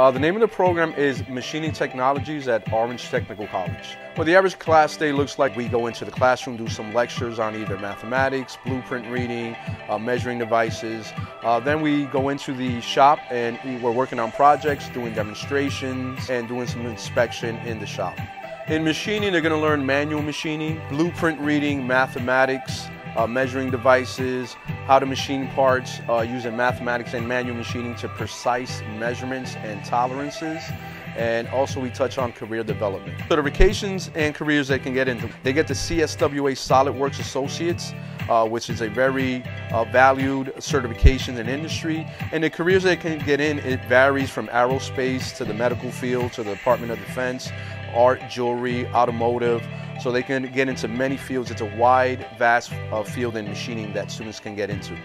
Uh, the name of the program is Machining Technologies at Orange Technical College. Well, the average class day looks like we go into the classroom, do some lectures on either mathematics, blueprint reading, uh, measuring devices. Uh, then we go into the shop and we're working on projects, doing demonstrations, and doing some inspection in the shop. In machining, they're going to learn manual machining, blueprint reading, mathematics, uh, measuring devices, how to machine parts uh, using mathematics and manual machining to precise measurements and tolerances. And also we touch on career development. Certifications and careers they can get into. They get the CSWA SolidWorks Associates, uh, which is a very uh, valued certification in industry. And the careers they can get in, it varies from aerospace to the medical field to the Department of Defense, art, jewelry, automotive, so they can get into many fields. It's a wide, vast uh, field in machining that students can get into.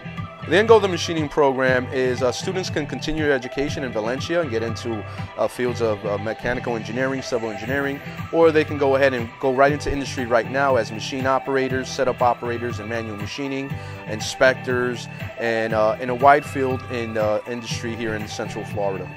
The end goal of the machining program is uh, students can continue their education in Valencia and get into uh, fields of uh, mechanical engineering, civil engineering, or they can go ahead and go right into industry right now as machine operators, setup operators and manual machining, inspectors, and uh, in a wide field in uh, industry here in Central Florida.